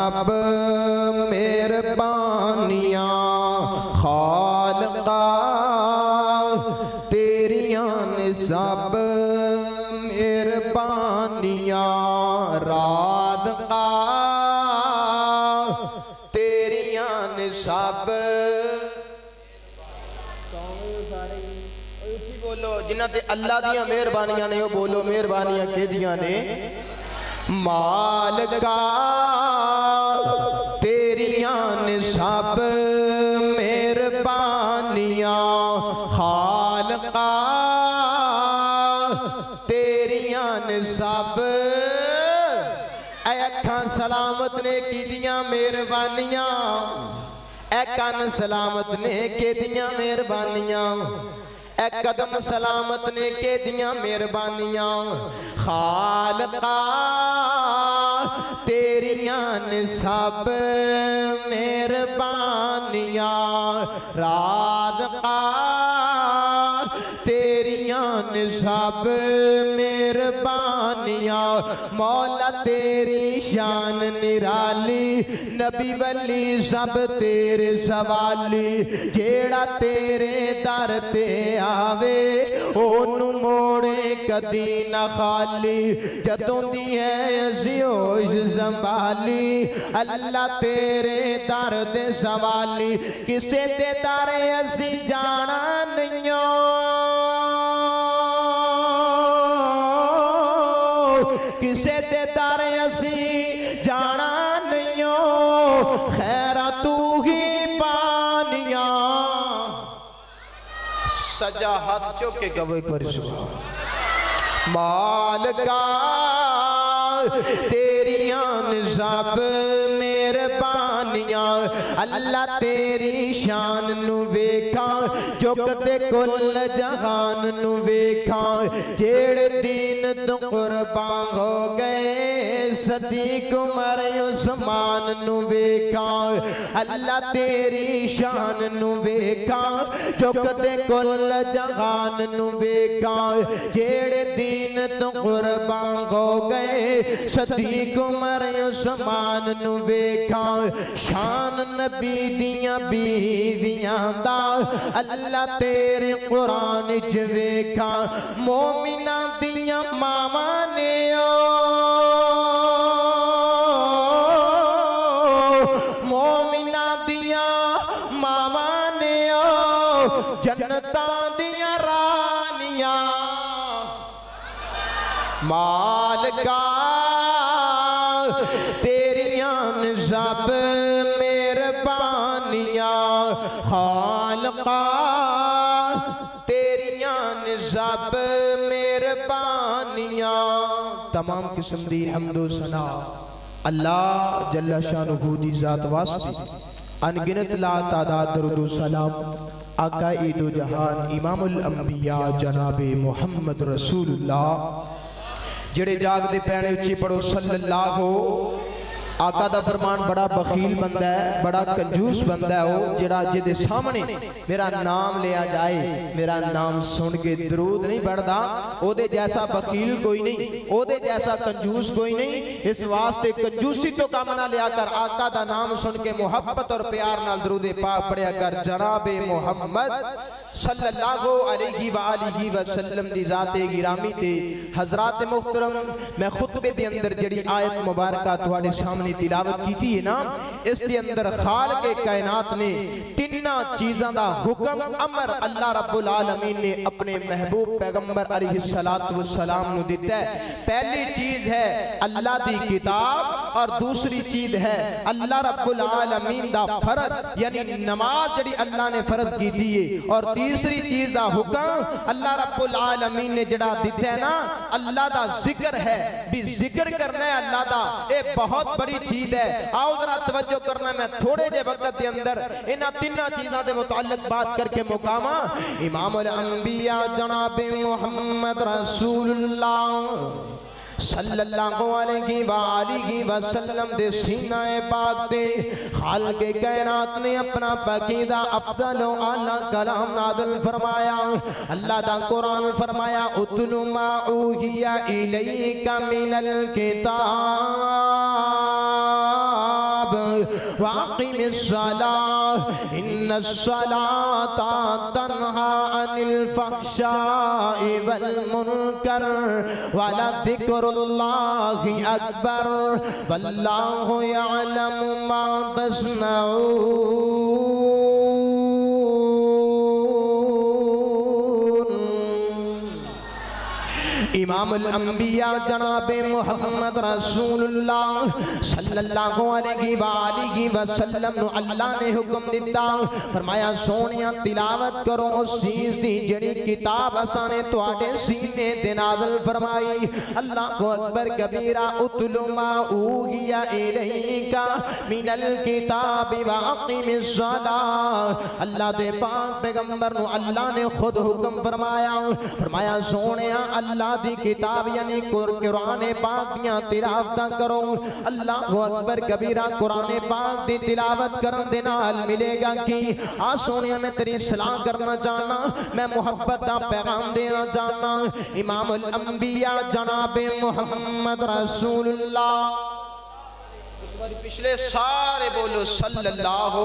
रब मेहरबानिया खाल तेरिया ने सब मेहरबानिया रात का तेरिया ने सब बोलो, जिन्हें अल्लाह दिया मेहरबानिया ने बोलो मेहरबानियाँ दिया ने? माल का तेरिया निसाब मेहरबानिया हाल का तेरिया निसाब अखा सलामत ने की मेहरबानिया ए कन सलामत ने के दिया मेहरबानिया। एक कदम सलामत ने के दिया मेहरबानिया। खाल तेरिया ने सब मेहरबानियाँ। राधका तेरिया सब मेहरबानिया। मौला तेरी शान निराली, नबी वली सब तेरे सवाली, जेड़ा तेरे दर ते आवे, ओनू मोड़े कदी न खाली। जदों दी है होश संभाली अल्लाह तेरे दर ते सवाली। किसे ते दर असी जाना सज्जा हाथ चो गवे पर एक बार सब दुनिया। अल्लाह तेरी शान नु वेखा चुकते कुल जहान नु वेखा। जेड़ दीन तो कुर्बान हो गए, सदीक उमर उस्मान नु वेखा। अल्लाह तेरी शान नु वेखा चुकते कुल जहान नु वेखा। जेड़ दीन तो कुर्बान हो गए, सदीक उमर उस्मान नु वेखा। शान नबी दिया बीवियाँ दा। अल्लाह तेरे कुरान च वेखा। मोमिना दिया मावा ने मोमिना दिया मावा ने जनता दिया रानिया। मालका निशानियाँ तमाम किस्म दी हमदो सना। अल्लाह जल्ला शाहू दी जात वास्ते अनगिनत ला तादा दरुदो सलाम आका ईदो जहान इमामुल अंबिया जनाब मोहम्मद रसूलुल्लाह, जेड़े जागते पैने उच्चे पड़ो सल्लल्लाहु आका का फरमान बड़ा बखील बंदा है, बड़ा कंजूस बंदा है वो जरा जिदे सामने मेरा नाम लिया जाए, मेरा नाम सुन के दरूद नहीं पढ़ता ओदे जैसा बखील कोई नहीं ओदे जैसा कंजूस कोई नहीं। इस वास्ते कंजूसी तो कम ना लिया कर, आका का नाम सुन के मुहब्बत और प्यार नाल दरूद पाक कर, जनाबे मुहम्मद सल्लल्लाहु अलैहि दी गिरामी ते। मुहतरम, मैं खुतबे दे अंदर जड़ी आयत सामने ने तिलावत की थी ना, इसके अंदर खाल के कायनात ने तिन्ना चीजा का हुक्म अमर अल्लाह रब्बुल आलमीन ने अपने महबूब पैगंबर अली सलाम दिता है। पहली चीज़ है अल्लाह की किताब और दूसरी चीज़ है, अल्लाह रब्बुल आलमीन दा फ़र्ज़, यानी नमाज़ जड़ी अल्लाह ने फ़र्ज़ की थी और तीसरी चीज़ दा हुक्म, अल्लाह रब्बुल आलमीन ने जड़ा दिता है ना, अल्लाह दा ज़िक्र है। भी ज़िक्र करना है अल्लाह दा, ये बहुत बड़ी चीज़ है। आओ जरा तवज्जो करना, मैं थोड़े जे वक्त के अंदर इन तीनों चीज़ों के मुतालिक बात करके मुकामा इमाम अल अंबिया जनाब मोहम्मद रसूलुल्लाह। सल्लल्लाहु अलैहि वसल्लम दे सीनाए पाक दे। खाल के कायनात ने अपना पकीदा अफदल आला कलाम नादिल फरमाया। अल्लाह दा कुरान फरमाया, उतलु मा उहिया इलैका मिनल किताब वाकिम सलाह इन सलाता तन्हा अनिल फहशाई वल मुनकर वाला जिक्रुल्लाहि अकबर वल्लाहु यअलमु मा तस्नऊन इमाम अम्बिया जनाब मोहम्मद अल्लाह ने हुक्म दिता। फरमाया, सोनिया, तिलावत करो उस चीज़ की जड़ी किताब असा ने थोड़े सीने ते नाजल फरमाई। अल्लाह को अकबर कबीरा, उतलुमा ऊगिया इलैका मिनल किताब वाकिमिस सला अल्लाह दे पाक पैगंबर नु अल्लाह ने खुद हुक्म फरमाया। फरमाया, सोनिया, अल्लाह दी किताब, यानी कुरान पाक दियाँ तिलावत करो। अल्लाह अकबर कबीरा कुरान पाक दी तिलावत करन दे नाल मिलेगा कि आ सोनिया, मैं तेरी सलाह करना चाहना, मैं मोहब्बत दा पैगाम देना चाहना। इमाम अल अंबिया, जनाब मोहम्मद रसूलुल्लाह। पिछले सारे बोलो सल्लल्लाहु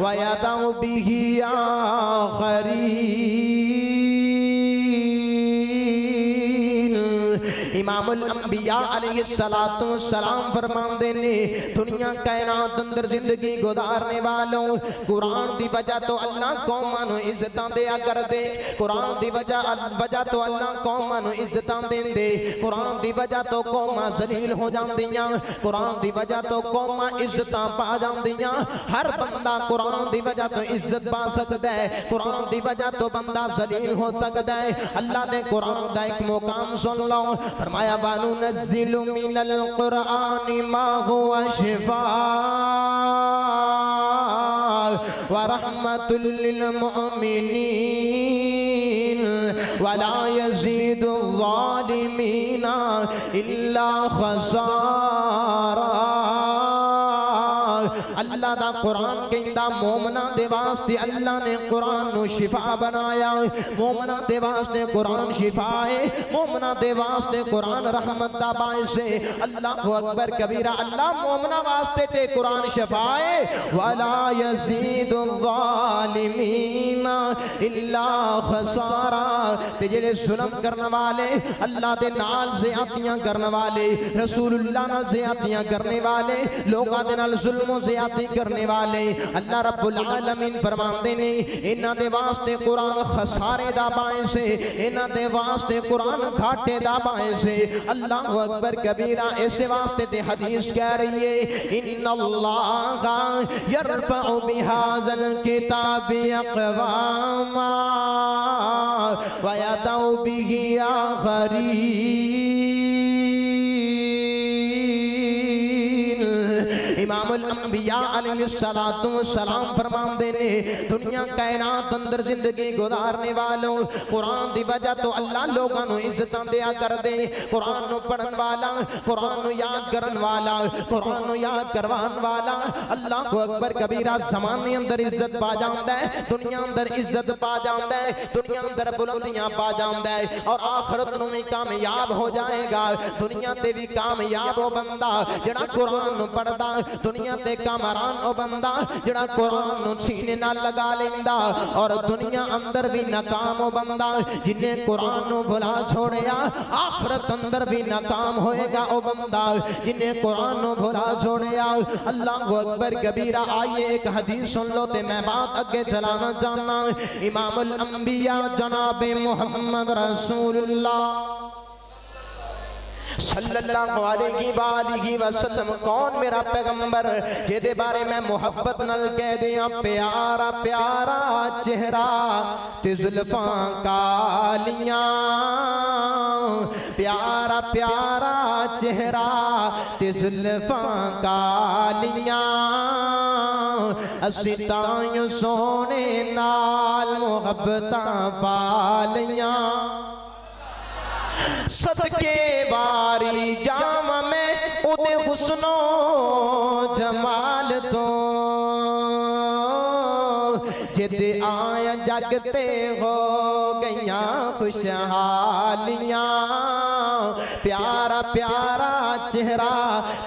वयदउ बिही आखरीन इमामुल अंबिया अलैहिस्सलातु सलाम फरमाते ने, दुनिया कायनात अंदर ज़िंदगी गुजारने वालों, कुरान दी वजह तो अल्लाह कौमां इज्जतां दिया कर दे कुरान दी वजह वजह तो अल्लाह कौमां इज्जतां देंदे, कुरान दी वजह तो कौमां जलील हो जांदियाँ, कुरान दी वजह तो कौमां इज्जतां पा जांदियाँ, हर बंदा कुरान दी वजह तो इज़्ज़त पा सकता है, कुरान दी वजह तो बंदा जलील हो सकता है। अल्लाह ने कुरान दा एक मुकाम सुन लो फरमाया बानु नज़िलु मिनल कुरानी मा हुवा शिफा व रहमतुल लिल मुमिनीन वला यजीदु ज़ालिमीना इल्ला खसारा अल्लाह दा कुरान कहंदा, मोमना दे वास्ते अल्लाह ने कुरान शिफा बनाया मोमना दे वास्ते कुरान शिफा है। मोमना दे वास्ते कुरान रहमत दा बाइस है। अल्लाह अकबर कबीरा, अल्लाह मोमना वास्ते ते कुरान शिफा है। वला यजीदु इल्ला खसारा। ते जेड़े जुल्म करने वाले, अल्लाह दे नाल ज़ियादतियाँ करने वाले, रसूलुल्लाह नाल ज़ियादतियाँ करने वाले, लोगां दे नाल जुल्म ज्यादती करने वाले। अल्लाह रब्बुल आलमीन फरमाते ने, इन्हां दे वास्ते कुरान खसारे दा बायस है, इन्हां दे वास्ते कुरान घाटे दा बायस है। अल्लाह अकबर कबीरा इस वास्ते ते हदीस कह रही है, इन्नल्लाह यरफउ बिहाज़ल किताबि अक़वामा व यदउ बिही आखरीन सलाम तो अकबर कबीरा जमाने अंदर इज़्ज़त पा जाता है, दुनिया अंदर इज़्ज़त पा जाता है, दुनिया अंदर बुलंदियाँ पा जाता है, और आखरत भी कामयाब हो जाएगा, दुनिया से भी कामयाब हो बंदा जरा कुरान पढ़ता दुनिया से काम मरान ओ बंदा जड़ा कुरान नु सीने ना लगा लेंदा और दुनिया अंदर भी नाकाम ओ बंदा जिने कुरान नु भुला छोड़या, आखरत अंदर भी नाकाम होएगा ओ बंदा। जिने कुरान नु भुला छोड़या, अल्लाह अकबर कबीरा, आइए एक हदीस सुन लो ते मैं बात आगे चलाना चाहना। इमामुल अंबिया जनाब मोहम्मद रसूलुल्लाह। सल्लल्लाहु अलैहि वालिहि वसल्लम, कौन मेरा पैगंबर जेदे बारे मैं मोहब्बत नल कह दिया प्यारा प्यारा चेहरा तिजुल्फा कालिया। प्यारा प्यारा चेहरा तिजुल्फा कालिया। असितायूं सोने नाल मोहब्बत पालिया सदके बारी जाम में उदे हुसनो जमाल तो जिते आया जगते हो गईया खुशहालियाँ। प्यारा प्यारा चेहरा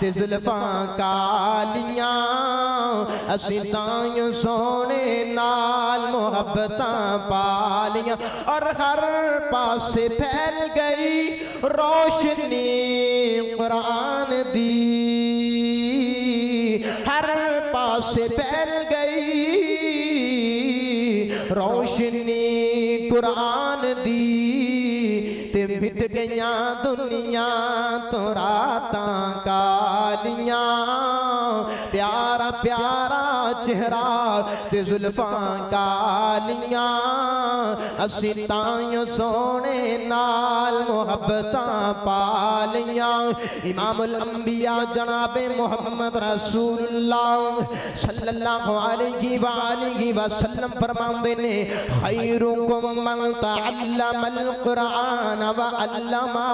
ते जुल्फां कालियाँ। ਅਸੀਂ ਤਾਂ ਸੋਹਣੇ ਨਾਲ ਮੁਹੱਬਤਾਂ ਪਾਲੀਆਂ ਔਰ ਹਰ ਪਾਸੇ ਫੈਲ ਗਈ ਰੋਸ਼ਨੀ ਕੁਰਾਨ ਦੀ ਹਰ ਪਾਸੇ ਫੈਲ ਗਈ ਰੋਸ਼ਨੀ ਕੁਰਾਨ ਦੀ ਤੇ ਮਿਟ ਗਈਆਂ ਦੁਨੀਆ ਤੋਂ ਰਾਤਾਂ ਕਾਲੀਆਂ प्यारा प्यारा चेहरा ते जुल्फां कालियां असी ताइयों सोने नाल मुहब्बतां पालियां इमामुल अंबिया जनाबे मोहम्मद रसूलुल्लाह सल्लल्लाहु अलैहि वालिहि वसल्लम फरमाते ने खैरुकुम मन तअल्लमल कुरान व अल्लमा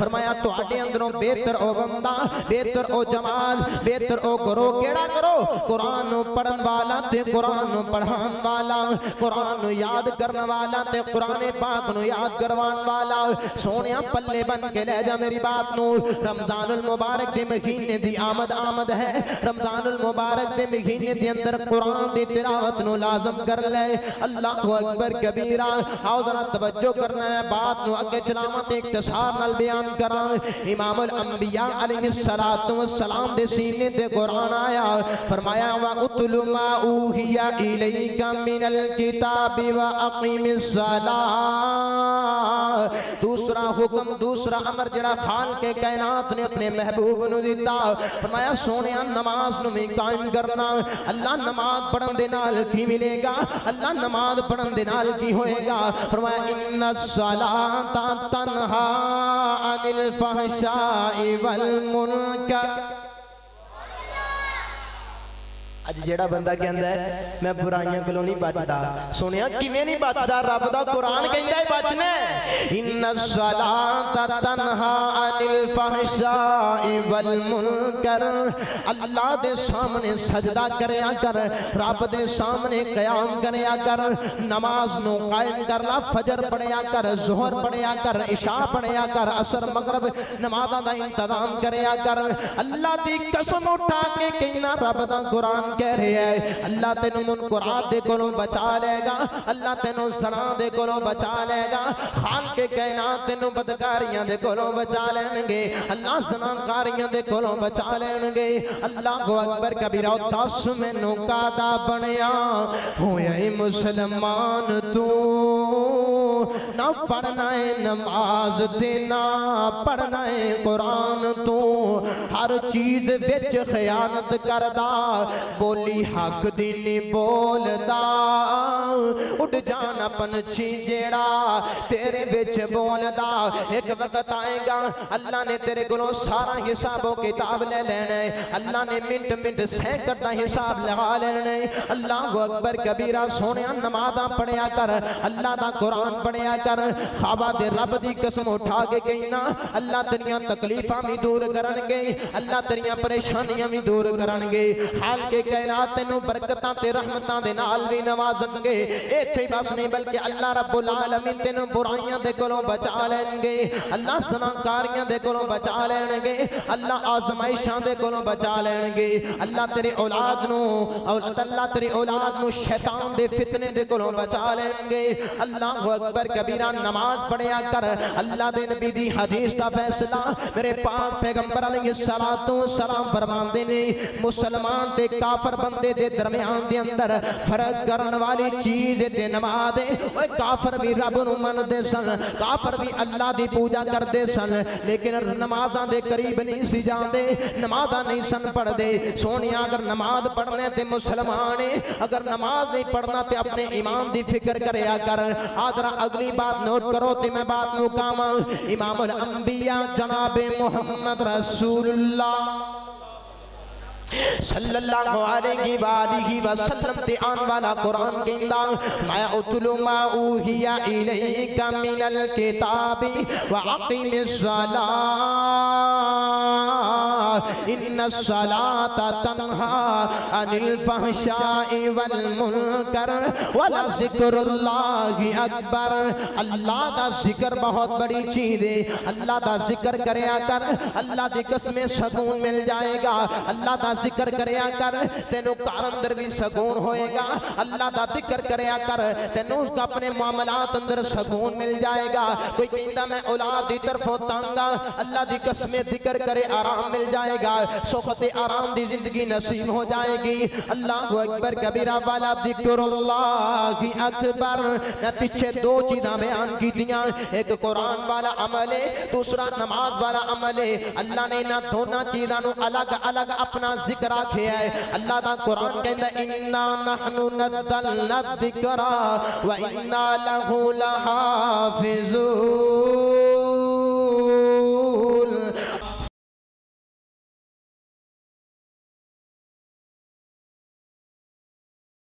फरमाया ਤੁਹਾਡੇ ਅੰਦਰੋਂ ਬਿਹਤਰ ਉਹ ਬੰਦਾ ਬਿਹਤਰ ਉਹ ਜਮਾਲ ਬਿਹਤਰ ਉਹ ਕਰੋ ਕਿਹੜਾ ਕਰੋ कुरान पढ़न वाला ते कुरान पढ़ान वाला, कुरान याद करने वाला ते कुरान पाक नु याद करवान वाला। सोनिया पल्ले बन के ले जा मेरी बात नु। रमज़ान अल मुबारक दे महीने दी आमद आमद है। रमज़ान अल मुबारक दे महीने दे अंदर कुरान दी तिलावत नु लाजम कर ले। अल्लाह अकबर कबीरा, आओ जरा तवज्जो करना है। बात नु आगे चलावा ते इख्तिसार नाल बयान करा। इमाम अल अंबिया अलैहि सलातो व सलाम दे सीने ते कुरान आया। फरमाया व उतलु मा ऊहिया इलैका मिनल किताबि व अकीमिस सलाह दूसरा हुक्म दूसरा अमर जड़ा खाल के कायनात ने अपने महबूब नु दिता फरमाया सोनिया नमाज़ नु भी कायम करना अल्लाह नमाज़ पढ़न दे नाल की मिलेगा अल्लाह नमाज़ पढ़न दे नाल की होएगा फरमाया इन्ना सलाता तन्हा अनिल फहशाई वल मुनकर ਅੱਜ ਜਿਹੜਾ ਬੰਦਾ ਕਹਿੰਦਾ ਹੈ ਮੈਂ ਬੁਰਾਈਆਂ ਕੋਲੋਂ ਨਹੀਂ ਬਚਦਾ ਸੁਣਿਆ ਕਿਵੇਂ ਨਹੀਂ ਬਚਦਾ ਰੱਬ ਦਾ ਕੁਰਾਨ ਕਹਿੰਦਾ ਹੈ ਬਚਣਾ ਇਨ ਸਲਾਤ ਤਨਹਾ ਅਨਿਲ ਫਹਸ਼ਾਈ ਵਲ ਮੁਨਕਰ ਅੱਲਾ ਦੇ ਸਾਹਮਣੇ ਸਜਦਾ ਕਰਿਆ ਕਰ ਰੱਬ ਦੇ ਸਾਹਮਣੇ ਕਿਆਮ ਕਰਿਆ ਕਰ ਨਮਾਜ਼ ਨੂੰ ਕਾਇਮ ਕਰ ਲਾ ਫਜਰ ਪੜਿਆ ਕਰ ਜ਼ੋਹਰ ਪੜਿਆ ਕਰ ਇਸ਼ਾ ਪੜਿਆ ਕਰ ਅਸਰ ਮਗਰਬ ਨਮਾਜ਼ਾਂ ਦਾ ਇੰਤਜ਼ਾਮ ਕਰਿਆ ਕਰ ਅੱਲਾ ਦੀ ਕਸਮ ਉਠਾ ਕੇ ਕਹਿਣਾ ਰੱਬ ਦਾ ਕੁਰਾਨ कह रहे हैं, अल्लाह तेन मुनकुरात कोलों बचा लेगा, अल्लाह तेन सना दे कोलों बचा लेगा, खान के कायनात तेन बदकारियाँ कोलों बचा लेंगे अल्लाह सनाकारियाँ कोलों बचा लेंगे अल्लाह को अकबर कबीरा दस मैनू कादा बनया होया मुसलमान तू, ना पढ़ना है नमाज़ देना पढ़ना है कुरान तू, हर चीज़ बिच खयानत करदा बोली हक दी बोलदा। उड जाना पंछी जेड़ा तेरे बिच बोलदा। एक वक्त आएगा, अल्लाह ने तेरे को सारा हिसाब किताब ले लेना। है अल्लाह ने मिनट मिनट सैकड़ का हिसाब लगा लेना। है अल्लाह को अकबर कबीरा सोने नमाजा पढ़िया कर, अल्लाह का कुरान पढ़िया कर। खाबा दे रब की कसम उठा के कहीं ना अल्लाह तेरिया तकलीफा भी दूर करे अल्लाह तेरिया परेशानियाँ भी दूर करे हाल के कायनात भी नहीं, बल्कि अल्लाह दे बचा अल्लाह बचा औलाद अल्लाह औलाद दे फितने बचा लेंगे अल्लाह अकबर, कबीरा नमाज़ पढ़िया कर। अल्लाह दे नबी हदीस फैसला। मेरे पाक पैगंबर अलैहि सलातो सलाम मुसलमान काफर बंदे दे दरमियान दे अंदर फ़र्क करन वाली चीज़ ते नमाज़ ओए काफर भी रब नु मनदे सन, काफर भी अल्लाह दी पूजा करदे सन, लेकिन नमाजां दे करीब नहीं सी जांदे, नमाजां नहीं सन पढ़दे। सोनिया, अगर नमाज़ पढ़ने ते मुसलमान है, अगर नमाज़ नहीं पढ़ना ते अपने इमाम दी फ़िक्र करया कर। आदरा अगली बात नोट करो ते मैं बात नु कामा इमामुल अंबिया, जनाबे मोहम्मद रसूलुल्लाह। सल्लल्लाहु अलैहि वालिहि वसल्लम ते आन वाला कुरान कहंदा मैं उतलु मा उहिया इलैका मिनल किताबी व अकीमिस सलाह इन्न सलाता तन्हा अनिल फहशाई वल मुनकर, वला जिक्रुल्लाहि अकबर। अल्लाह दा ज़िक्र बहुत बड़ी चीज़ है। अल्लाह दा ज़िक्र करया कर अल्लाह दी कसमें सुकून मिल जाएगा। अल्लाह ज़िक्र करया कर, तेनू घर अंदर भी सकून होएगा। अल्लाह दा ज़िक्र करया कर, तेनू अपने मामलात अंदर सकून मिल जाएगा। कोई कहता मैं औलाद दी तरफों तंगा अल्लाह दी कसमें ज़िक्र करे आराम मिल जाएगा। सुखत आराम दी ज़िंदगी नसीब हो जाएगी। अल्लाह अकबर, कबीरा वाला, जिक्रुल्लाह अकबर। मैं पीछे दो चीज़ा बयान की एक कुरान वाला अमल है, दूसरा नमाज़ वाला अमल है। अल्लाह ने इन्हां दोनों चीज़ां अलग अलग अपना ज़िक्र आखे है अल्लाह दा कुरान कहंदा, इन्ना नहनु नज़लना ज़िक्रा, व इन्ना लहू लहाफिजून।